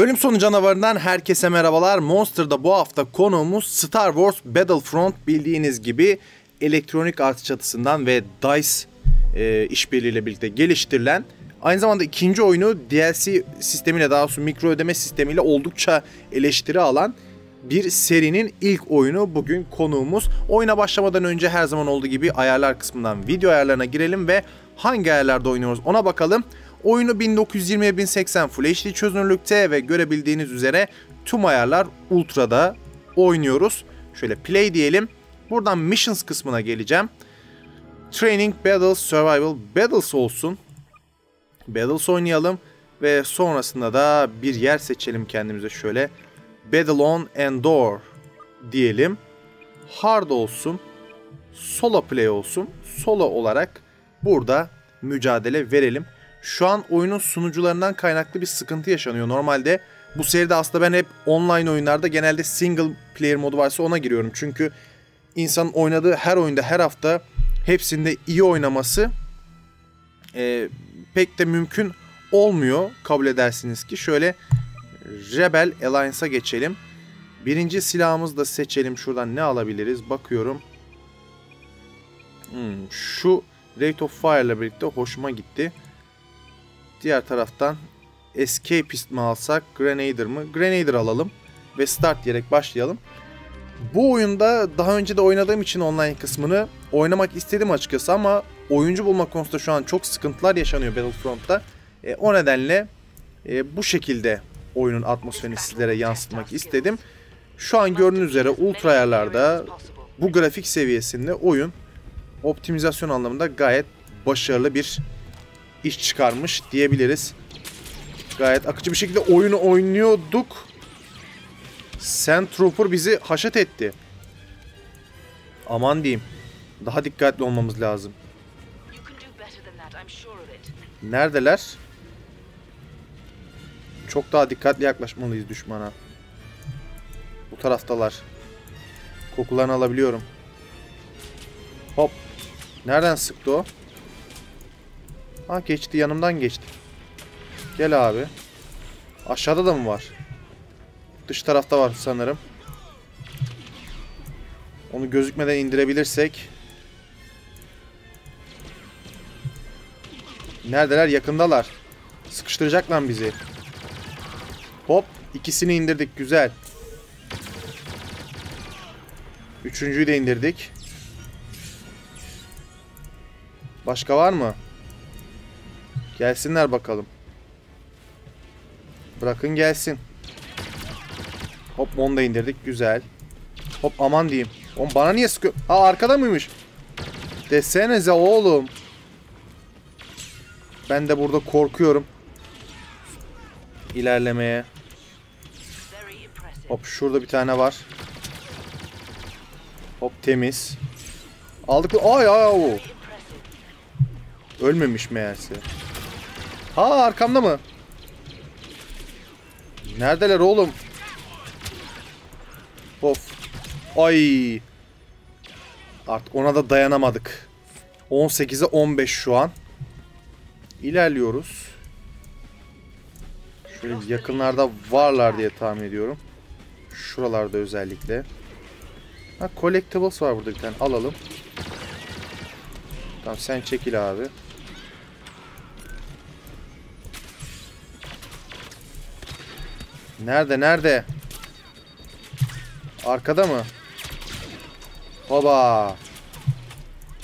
Bölüm sonu canavarından herkese merhabalar. Monster'da bu hafta konuğumuz Star Wars Battlefront bildiğiniz gibi elektronik artı çatısından ve DICE e, işbirliğiyle birlikte geliştirilen aynı zamanda ikinci oyunu DLC sistemiyle daha doğrusu mikro ödeme sistemiyle oldukça eleştiri alan bir serinin ilk oyunu bugün konuğumuz. Oyuna başlamadan önce her zaman olduğu gibi ayarlar kısmından video ayarlarına girelim ve hangi ayarlarda oynuyoruz ona bakalım. Oyunu 1920x1080 Full HD çözünürlükte ve görebildiğiniz üzere tüm ayarlar Ultra'da oynuyoruz. Şöyle play diyelim. Buradan Missions kısmına geleceğim. Training, Battles, Survival, Battles olsun. Battles oynayalım ve sonrasında da bir yer seçelim kendimize şöyle. Battle on Endor diyelim. Hard olsun. Solo play olsun. Solo olarak burada mücadele verelim. Şu an oyunun sunucularından kaynaklı bir sıkıntı yaşanıyor. Normalde bu seride aslında ben hep online oyunlarda genelde single player modu varsa ona giriyorum. Çünkü insanın oynadığı her oyunda her hafta hepsinde iyi oynaması e, pek de mümkün olmuyor kabul edersiniz ki. Şöyle Rebel Alliance'a geçelim. Birinci silahımızı da seçelim. Şuradan ne alabiliriz? Bakıyorum. Hmm, şu Rate of Fire ile birlikte hoşuma gitti. Diğer taraftan Escapist mi alsak, Grenader mı? Grenader alalım ve Start diyerek başlayalım. Bu oyunda daha önce de oynadığım için online kısmını oynamak istedim açıkçası ama oyuncu bulmak konusunda şu an çok sıkıntılar yaşanıyor Battlefront'ta. E, o nedenle e, bu şekilde oyunun atmosferini sizlere yansıtmak istedim. Şu an gördüğünüz üzere ultra ayarlarda bu grafik seviyesinde oyun optimizasyon anlamında gayet başarılı bir iş çıkarmış diyebiliriz. Gayet akıcı bir şekilde oyunu oynuyorduk. Sand Trooper bizi haşet etti. Aman diyeyim. Daha dikkatli olmamız lazım. Neredeler? Çok daha dikkatli yaklaşmalıyız düşmana. Bu taraftalar. Kokularını alabiliyorum. Hop. Nereden sıktı o? Ha geçti yanımdan geçti. Gel abi. Aşağıda da mı var? Dış tarafta var sanırım. Onu gözükmeden indirebilirsek. Neredeler? Yakındalar. Sıkıştıracaklar bizi. Hop. ikisini indirdik. Güzel. Üçüncüyü de indirdik. Başka var mı? Gelsinler bakalım. Bırakın gelsin. Hop onu da indirdik. Güzel. Hop aman diyeyim. Oğlum bana niye sıkıyor? Ha arkada mıymış? Desenize oğlum. Ben de burada korkuyorum. İlerlemeye. Hop şurada bir tane var. Hop temiz. Aldık. Ay ay ay. Ölmemiş meğerse. Ha arkamda mı? Neredeler oğlum? Of. Ay. Artık ona da dayanamadık. 18'e 15 şu an. İlerliyoruz. Şöyle yakınlarda varlar diye tahmin ediyorum. Şuralarda özellikle. Ha collectibles var burada bir tane. Alalım. Tamam sen çekil abi. Nerede nerede? Arkada mı? Baba.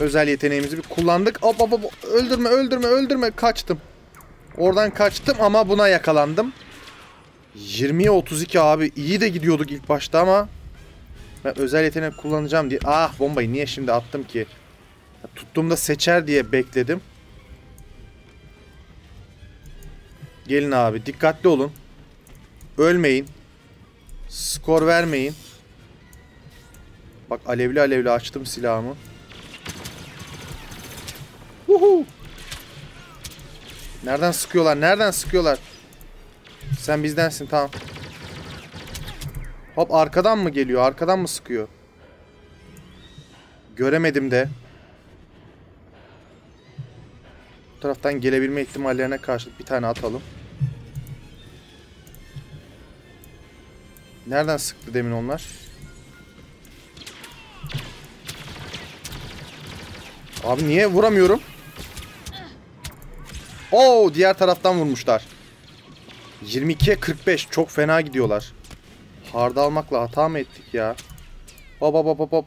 Özel yeteneğimizi bir kullandık. Hop hop hop. Öldürme öldürme öldürme. Kaçtım. Oradan kaçtım ama buna yakalandım. 20'ye 32 abi. İyi de gidiyorduk ilk başta ama. Ben özel yetenek kullanacağım diye. Ah bombayı niye şimdi attım ki? Tuttuğumda seçer diye bekledim. Gelin abi dikkatli olun. Ölmeyin. Skor vermeyin. Bak alevli alevli açtım silahımı. Uhu. Nereden sıkıyorlar? Nereden sıkıyorlar? Sen bizdensin tamam. Hop arkadan mı geliyor? Arkadan mı sıkıyor? Göremedim de. Bu taraftan gelebilme ihtimallerine karşı bir tane atalım. Nereden sıktı demin onlar? Abi niye vuramıyorum? Oo diğer taraftan vurmuşlar. 22'ye 45 çok fena gidiyorlar. Hard almakla hata mı ettik ya? Hop hop hop hop.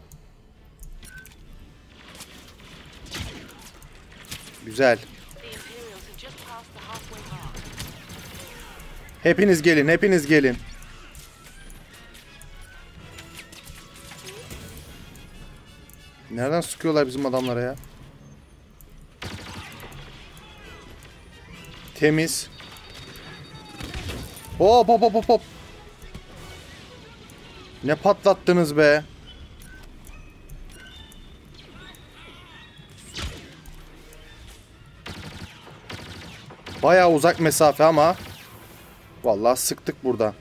Güzel. Hepiniz gelin, hepiniz gelin. Nereden sıkıyorlar bizim adamlara ya? Temiz. Hop hop hop hop. Ne patlattınız be? Bayağı uzak mesafe ama Vallahi sıktık buradan.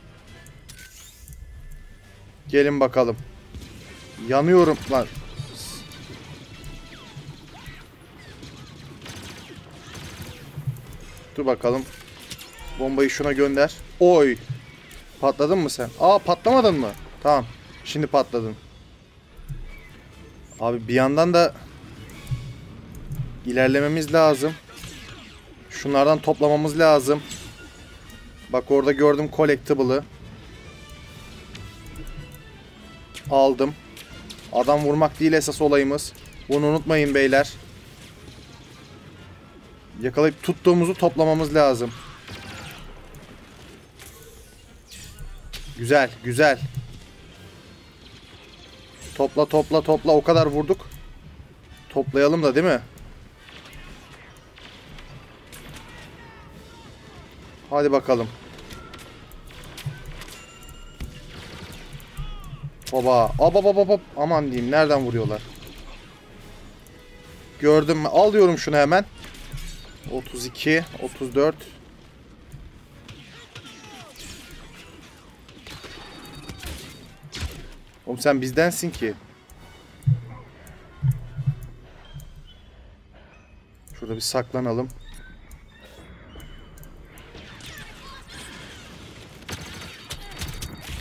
Gelin bakalım. Yanıyorum lan. Dur bakalım. Bombayı şuna gönder. Oy. Patladın mı sen? Aa patlamadın mı? Tamam. Şimdi patladın. Abi bir yandan da ilerlememiz lazım. Şunlardan toplamamız lazım. Bak orada gördüm collectible'ı. Aldım. Adam vurmak değil esas olayımız. Bunu unutmayın beyler. Yakalayıp tuttuğumuzu toplamamız lazım. Güzel, güzel. Topla, topla, topla. O kadar vurduk. Toplayalım da değil mi? Hadi bakalım. Baba. Hop hop hop. Aman diyeyim. Nereden vuruyorlar? Gördüm? Alıyorum şunu hemen. 32, 34. Oğlum sen bizdensin ki. Şurada bir saklanalım.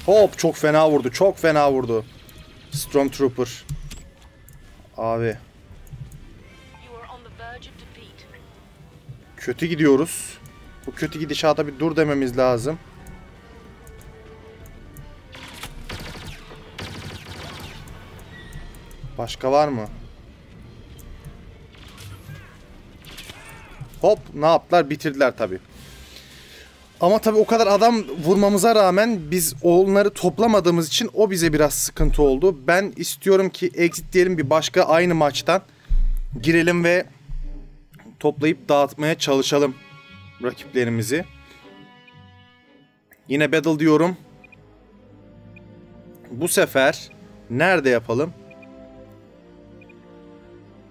Hop çok fena vurdu. Çok fena vurdu. Stormtrooper. Abi kötü gidiyoruz. Bu kötü gidişata bir dur dememiz lazım. Başka var mı? Hop ne yaptılar? Bitirdiler tabi. Ama tabi o kadar adam vurmamıza rağmen biz onları toplamadığımız için o bize biraz sıkıntı oldu. Ben istiyorum ki exit diyelim bir başka aynı maçtan girelim ve toplayıp dağıtmaya çalışalım rakiplerimizi. Yine battle diyorum. Bu sefer nerede yapalım?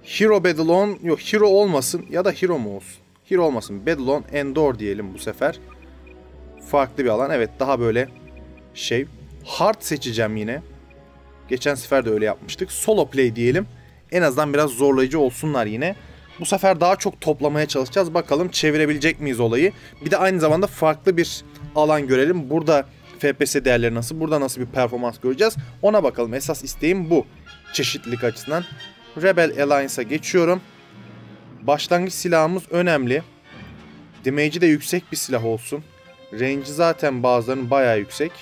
Hero Battle on yok Hero olmasın ya da Hero mu olsun? Hero olmasın. Battle on Endor diyelim bu sefer. Farklı bir alan. Evet daha böyle şey. Hard seçeceğim yine. Geçen sefer de öyle yapmıştık. Solo play diyelim. En azından biraz zorlayıcı olsunlar yine. Bu sefer daha çok toplamaya çalışacağız. Bakalım çevirebilecek miyiz olayı. Bir de aynı zamanda farklı bir alan görelim. Burada FPS değerleri nasıl, burada nasıl bir performans göreceğiz. Ona bakalım. Esas isteğim bu. Çeşitlilik açısından. Rebel Alliance'a geçiyorum. Başlangıç silahımız önemli. Damage'i de yüksek bir silah olsun. Range'i zaten bazılarının bayağı yüksek.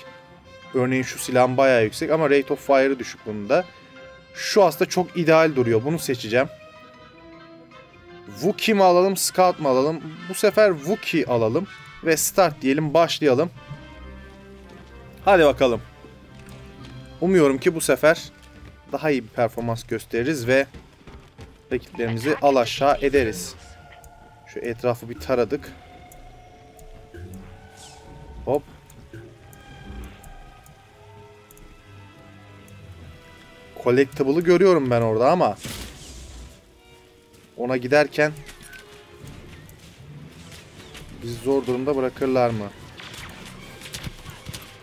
Örneğin şu silahın bayağı yüksek ama Rate of Fire'ı düşük bunda. Şu aslında çok ideal duruyor. Bunu seçeceğim. Wookiee mi alalım, Scout mu alalım? Bu sefer Wookiee alalım ve start diyelim, başlayalım. Hadi bakalım. Umuyorum ki bu sefer daha iyi bir performans gösteririz ve rakiplerimizi al aşağı ederiz. Şu etrafı bir taradık. Hop. Collectible'ı görüyorum ben orada ama ona giderken bizi zor durumda bırakırlar mı?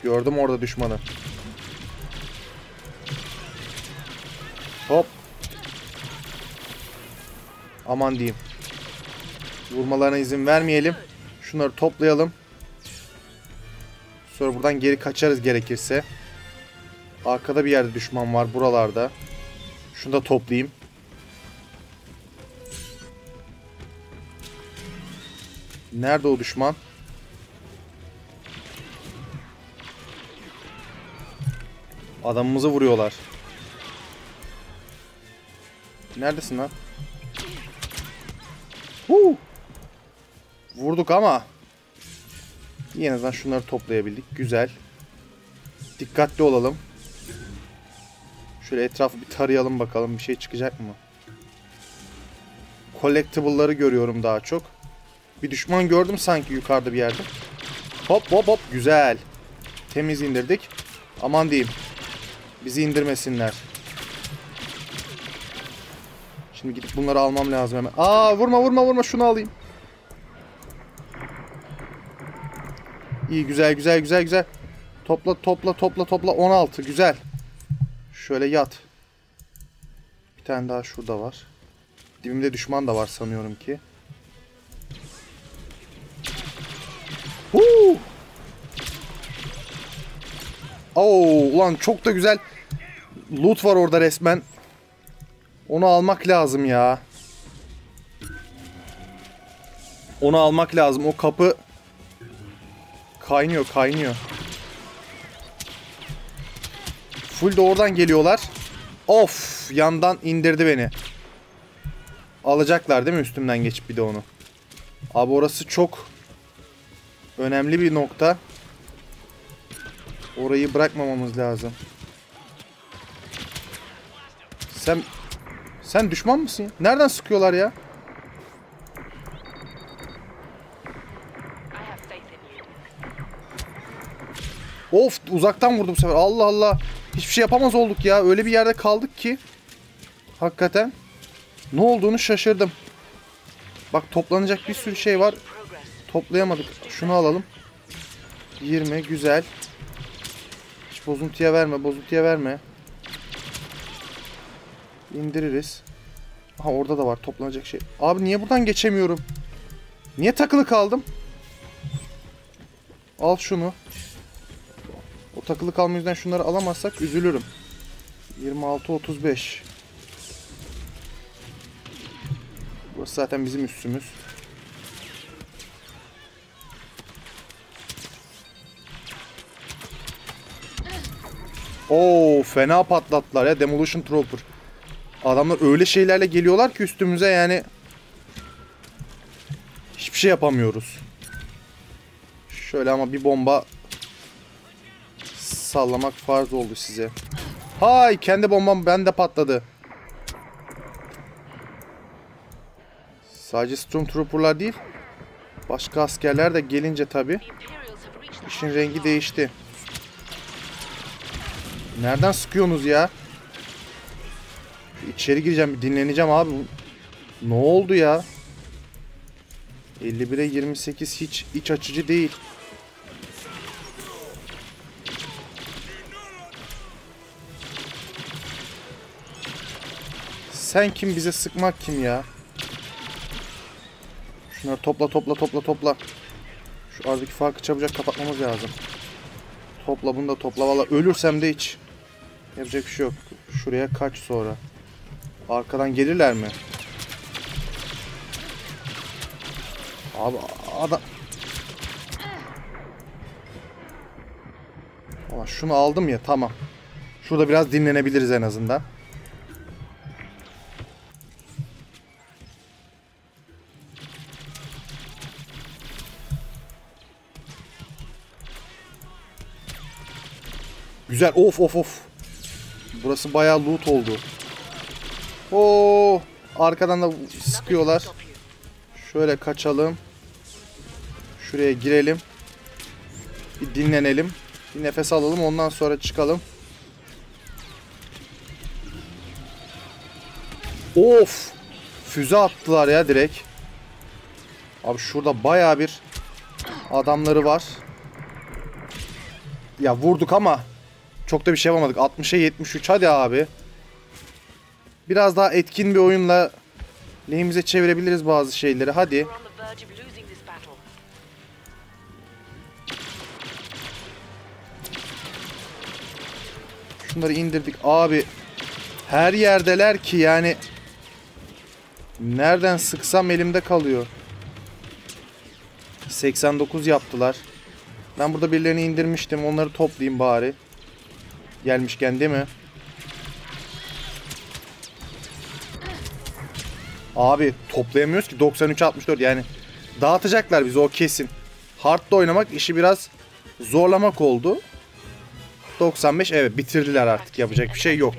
Gördüm orada düşmanı. Hop. Aman diyeyim. Vurmalarına izin vermeyelim. Şunları toplayalım. Sonra buradan geri kaçarız gerekirse. Arkada bir yerde düşman var buralarda. Şunu da toplayayım. Nerede o düşman? Adamımızı vuruyorlar. Neredesin lan? Huu! Vurduk ama en azından şunları toplayabildik. Güzel. Dikkatli olalım. Şöyle etrafı bir tarayalım bakalım bir şey çıkacak mı? Collectible'ları görüyorum daha çok. Bir düşman gördüm sanki yukarıda bir yerde. Hop hop hop güzel. Temiz indirdik. Aman diyeyim. Bizi indirmesinler. Şimdi gidip bunları almam lazım hemen. Aa vurma vurma vurma şunu alayım. İyi güzel güzel güzel güzel. Topla topla topla topla 16 güzel. Şöyle yat. Bir tane daha şurada var. Dibimde düşman da var sanıyorum ki. Oo, ulan çok da güzel loot var orada resmen. Onu almak lazım ya. Onu almak lazım. O kapı kaynıyor, kaynıyor. Full de oradan geliyorlar. Of, yandan indirdi beni. Alacaklar değil mi üstümden geçip bir de onu. Abi orası çok önemli bir nokta. Orayı bırakmamamız lazım. Sen sen düşman mısın ya? Nereden sıkıyorlar ya? Of uzaktan vurdum bu sefer. Allah Allah. Hiçbir şey yapamaz olduk ya. Öyle bir yerde kaldık ki. Hakikaten. Ne olduğunu şaşırdım. Bak toplanacak bir sürü şey var. Toplayamadık. Şunu alalım. 20 güzel. Bozuntuya verme, bozuntuya verme. İndiririz. Aha orada da var toplanacak şey. Abi niye buradan geçemiyorum? Niye takılı kaldım? Al şunu. O takılı kalma yüzünden şunları alamazsak üzülürüm. 26 35. Burası zaten bizim üstümüz. Oo fena patlattılar ya Demolition Trooper. Adamlar öyle şeylerle geliyorlar ki üstümüze yani hiçbir şey yapamıyoruz. Şöyle ama bir bomba sallamak farz oldu size. Hay kendi bombam bende patladı. Sadece Stormtrooper'lar değil. Başka askerler de gelince tabi işin rengi değişti. Nereden sıkıyorsunuz ya? İçeri gireceğim, dinleneceğim abi. Ne oldu ya? 51'e 28 hiç iç açıcı değil. Sen kim bize sıkmak kim ya? Şunları topla topla topla topla. Şu aradaki farkı çabucak kapatmamız lazım. Topla bunu da topla. Valla ölürsem de hiç. Yapacak bir şey yok. Şuraya kaç sonra. Arkadan gelirler mi? Abi adam... Ama şunu aldım ya tamam. Şurada biraz dinlenebiliriz en azından. Güzel. Of of of. Burası bayağı loot oldu. Oo, arkadan da sıkıyorlar. Şöyle kaçalım. Şuraya girelim. Bir dinlenelim. Bir nefes alalım ondan sonra çıkalım. Of! Füze attılar ya direkt. Abi şurada bayağı bir adamları var. Ya vurduk ama çok da bir şey yapamadık. 60'a 73 hadi abi. Biraz daha etkin bir oyunla lehimize çevirebiliriz bazı şeyleri. Hadi. Şunları indirdik. Abi her yerdeler ki yani nereden sıksam elimde kalıyor. 89 yaptılar. Ben burada birilerini indirmiştim. Onları toplayayım bari. Gelmişken değil mi? Abi toplayamıyoruz ki 93 64 yani dağıtacaklar bizi o kesin. Hard'da oynamak işi biraz zorlamak oldu. 95 evet bitirdiler artık yapacak bir şey yok.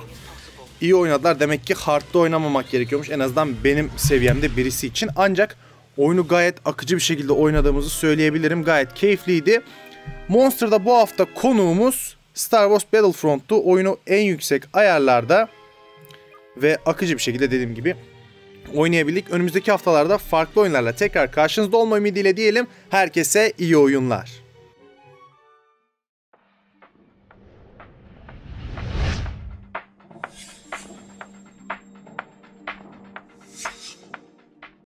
İyi oynadılar demek ki hard'da oynamamak gerekiyormuş en azından benim seviyemde birisi için. Ancak oyunu gayet akıcı bir şekilde oynadığımızı söyleyebilirim. Gayet keyifliydi. Monster'da bu hafta konuğumuz Star Wars Battlefront'tu. Oyunu en yüksek ayarlarda ve akıcı bir şekilde dediğim gibi oynayabildik. Önümüzdeki haftalarda farklı oyunlarla tekrar karşınızda olma ümidiyle diyelim. Herkese iyi oyunlar.